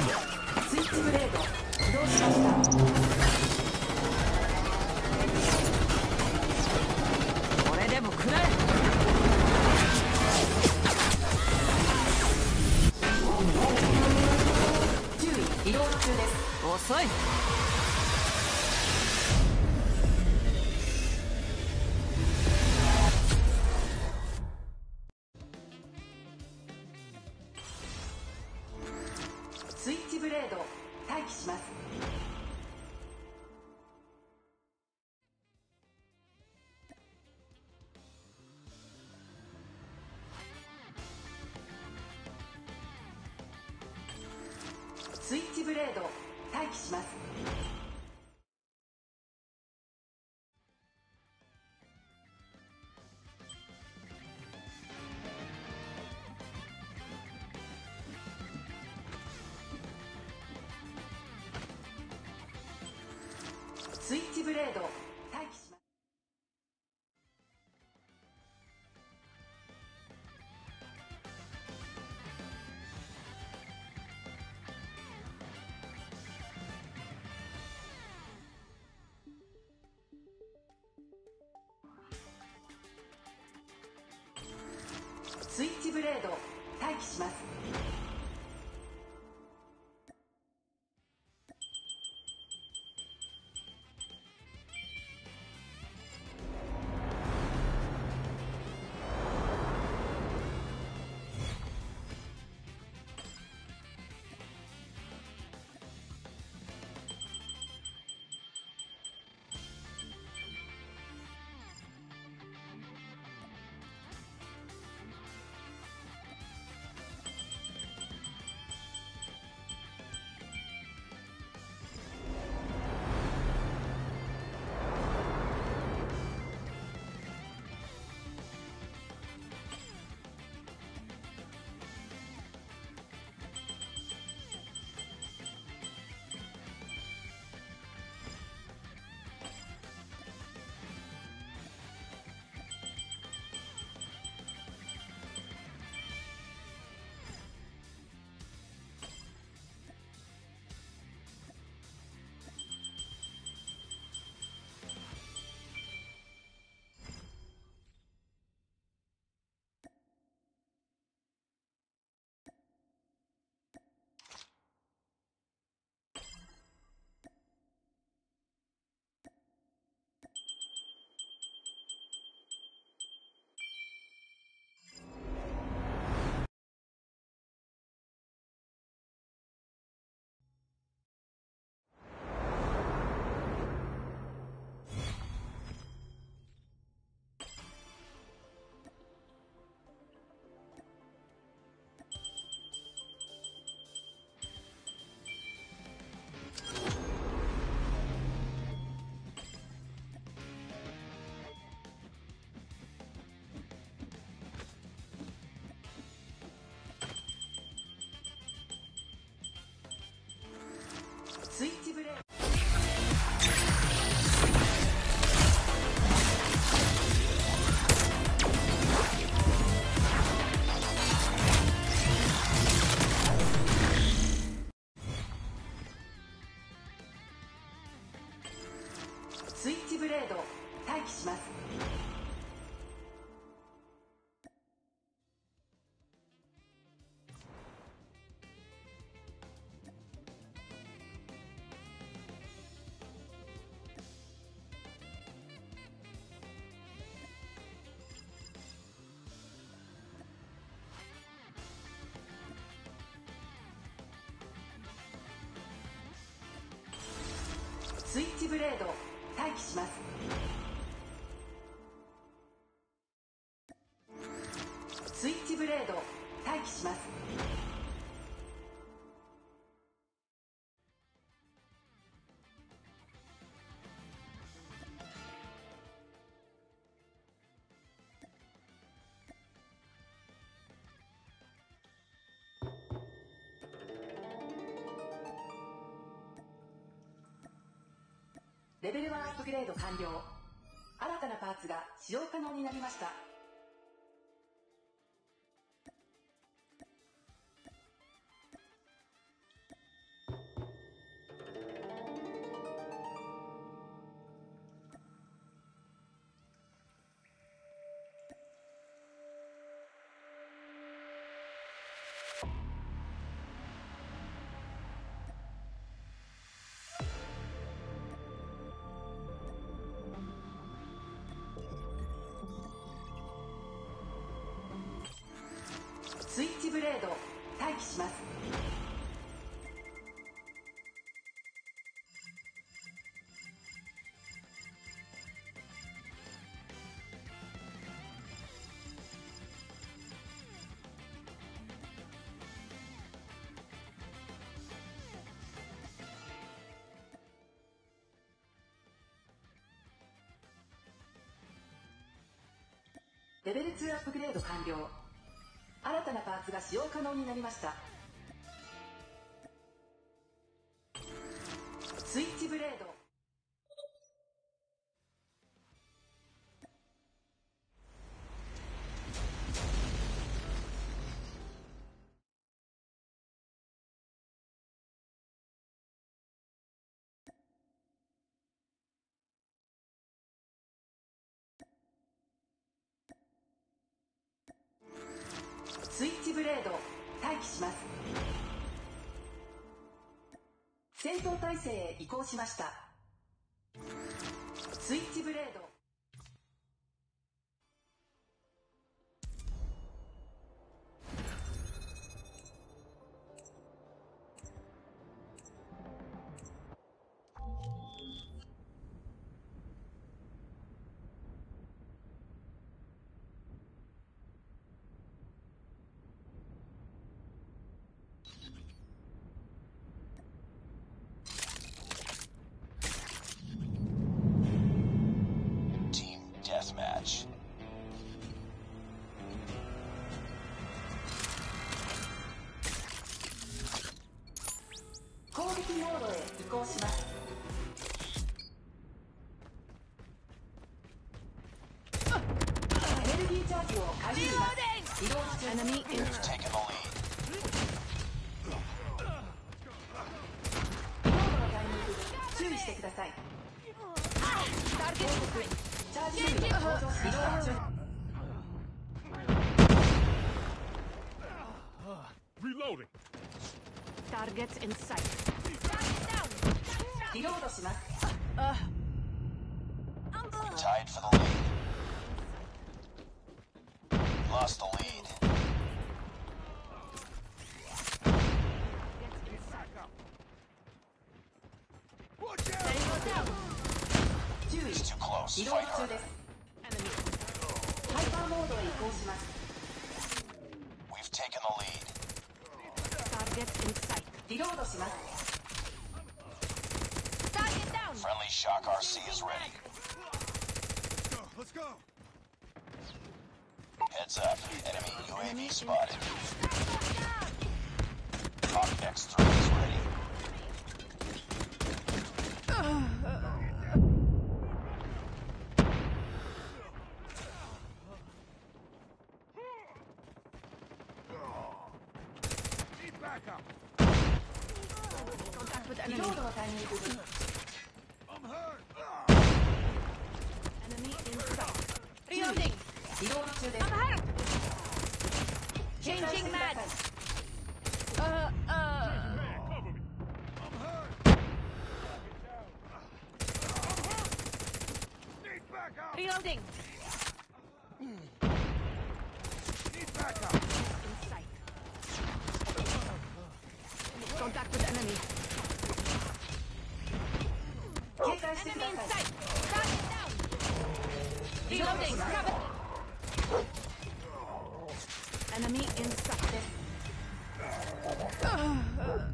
happen. ブレード待機します。スイッチブレード待機します。チブレード待機します。スイッチブレード待機します。スイッチブレード待機します。レベル1アップグレード完了。新たなパーツが使用可能になりました。します。レベル2アップグレード完了。新たなパーツが使用可能になりました。スイッチブレード。ます。戦闘態勢へ移行しました。スイッチブレード「Enemy in We've taken the lead. モードのタイミング注意してください target チャージ部位登場し移動中 Reloading. targets in sight. リロードします Tied for the lead. Lost the lead. 移動中ですハイパーモードへ移行します We've taken the lead. Target in sight. Reload します Target down. Friendly shock RC is ready. Let's go. Heads up. Enemy UAV spotted. Hawk X3 is ready. I'm hurt. Enemy in sight. Reloading. I'm hurt. Changing mad. Uh, uh. Reloading! Enemy in sight! Target down! Reloading! Enemy in sight. Uh,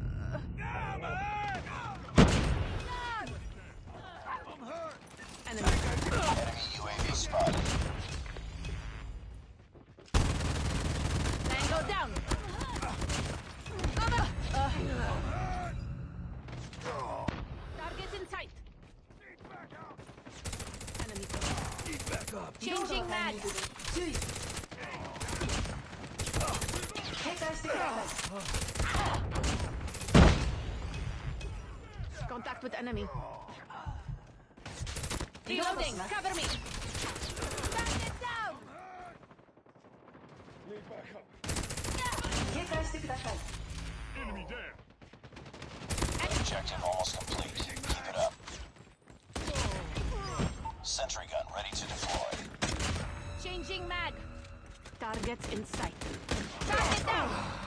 Contact with enemy. Reloading! Cover me! Bandit down! Need backup. Enemy down! Objective almost complete. Keep it up. Sentry gun ready to deploy. Changing mag. Targets in sight. Target down!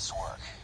Nice work.